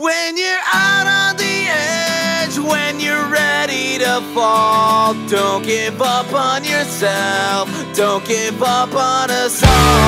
When you're out on the edge, when you're ready to fall, don't give up on yourself, don't give up on us all.